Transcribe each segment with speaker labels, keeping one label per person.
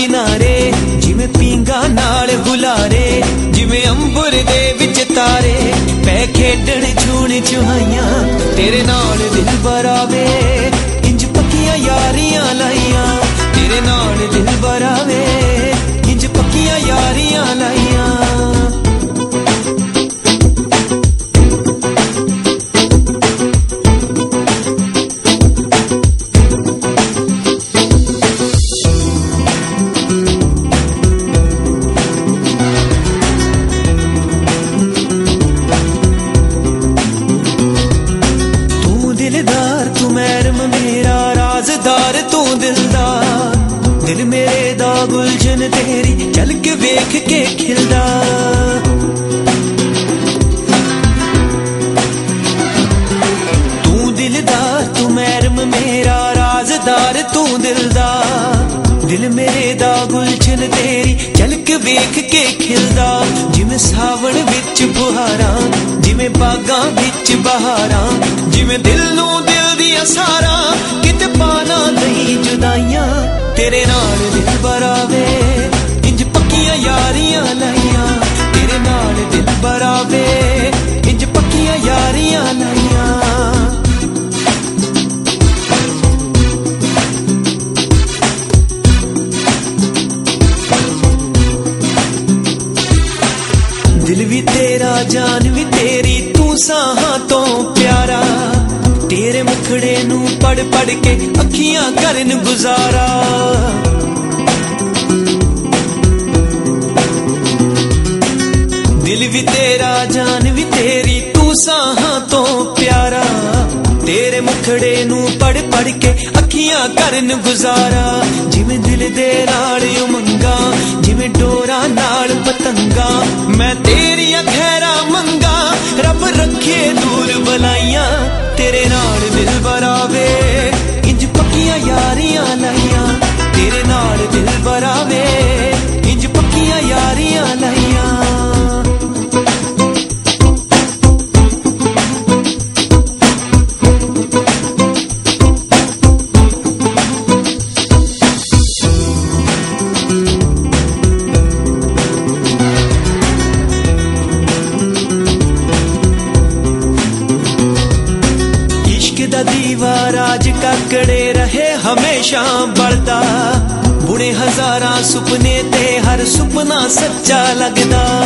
Speaker 1: ਕਿਨਾਰੇ, ਜਿਵੇਂ ਪੀਂਗਾ ਨਾਲ ਹੁਲਾਰੇ, ਜਿਵੇਂ ਅੰਬਰ ਦੇ ਵਿੱਚ ਤਾਰੇ। ਪੈ ਖੇਡਣ ਛੂਣ ਚੁਹਾਈਆਂ, ਤੇਰੇ ਨਾਲ ਦਿਲ ਬਰਾਵੇ ਮੇਰੇ ਤੇਰੀ, ਚੱਲ ਕੇ ਵੇਖ ਕੇ ਖਿਲਦਾ। ਤੂੰ ਦਿਲਦਾਰ, ਤੂੰ ਮਹਿਰਮ ਮੇਰਾ, ਰਾਜ਼ਦਾਰ ਤੂੰ ਦਿਲਦਾਰ। ਦਿਲ ਮੇਰੇ ਦਾ ਗੁਲਜਨ ਤੇਰੀ, ਚੱਲ ਕੇ ਵੇਖ ਕੇ ਖਿਲਦਾ। ਜਿਵੇਂ ਸਾਵਣ ਵਿੱਚ ਬੁਹਾਰਾਂ, ਜਿਵੇਂ ਬਾਗਾਂ ਵਿੱਚ ਬਹਾਰਾਂ, ਜਿਵੇਂ ਦਿਲ ਨੂੰ ਦਿਲ ਵੀ ਤੇਰਾ, ਜਾਨ ਵੀ ਤੇਰੀ, ਤੂੰ ਸਾਹਾਂ ਤੋਂ ਪਿਆਰਾ। ਤੇਰੇ ਮੁਖੜੇ ਨੂੰ ਪੜ ਪੜ ਕੇ ਅੱਖੀਆਂ ਕਰਨ ਗੁਜ਼ਾਰਾ। ਦਿਲ ਵੀ ਤੇਰਾ, ਜਾਨ ਵੀ ਤੇਰੀ, ਤੂੰ ਸਾਹਾਂ ਤੋਂ ਪਿਆਰਾ। ਤੇਰੇ ਮੁਖੜੇ ਨੂੰ ਪੜ ਪੜ ਕੇ ਅੱਖੀਆਂ ਕਰਨ ਗੁਜ਼ਾਰਾ। ਜਿਵੇਂ ਦਿਲ ਦੇ ਨਾਲ ਉਮੰਗਾ ਜਿਵੇਂ ਡੋਰਾ ਨਾਲ ਪਤੰਗਾ, ਮੈਂ ਤੇਰੀਆਂ ਖੈਰਾਂ ਮੰਗਾ, ਰੱਬ ਰੱਖੇ ਦੂਰ ਬਲਾਈਆਂ, ਤੇਰੇ ਨਾਲ ਦਿਲ ਬਰਾਵੇ ਇੰਜ ਪੱਕੀਆਂ ਯਾਰੀਆਂ ਲਾਈਆਂ। ਰਾਜ ਰਹੇ ਹਮੇਸ਼ਾ ਬੜਦਾ ਬੁੜੇ ਹਜ਼ਾਰਾਂ ਸੁਪਨੇ ਤੇ ਹਰ ਸੁਪਨਾ ਸੱਚਾ ਲੱਗਦਾ।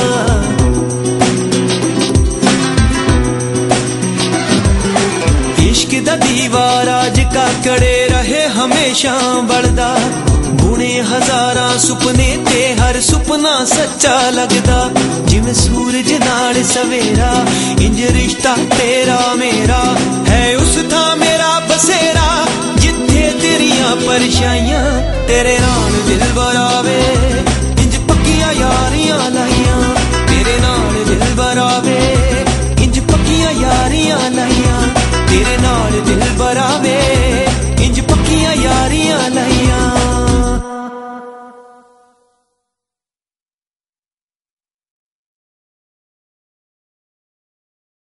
Speaker 1: ਇਸ਼ਕ ਦਾ ਦੀਵਾਰ ਰਾਜ ਕਾਕੜੇ ਰਹੇ ਹਮੇਸ਼ਾ ਬਲਦਾ। ਬੁਣੇ ਹਜ਼ਾਰਾਂ ਸੁਪਨੇ ਤੇ ਹਰ ਸੁਪਨਾ ਸੱਚਾ ਲੱਗਦਾ। ਜਿਵੇਂ ਸੂਰਜ ਨਾਲ ਸਵੇਰਾ ਇੰਜ ਰਿਸ਼ਤਾ ਤੇ ਪਰਛਾਈਆਂ ਤੇਰੇ ਨਾਲ ਦਿਲ ਬਰਾਵੇ ਇੰਜ ਪੱਕੀਆਂ ਯਾਰੀਆਂ ਲਾਈਆਂ, ਤੇਰੇ ਨਾਲ ਦਿਲ ਬਰਾਵੇ ਇੰਜ ਪੱਕੀਆਂ ਯਾਰੀਆਂ ਲਾਈਆਂ, ਤੇਰੇ ਨਾਲ ਦਿਲ